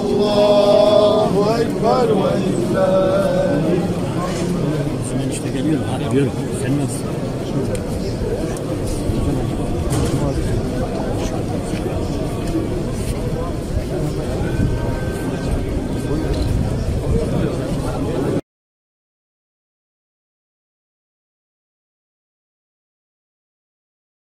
Allahu Ekber ve lillahi Osman işte geliyor. Hadi diyorum. Sen nasılsın?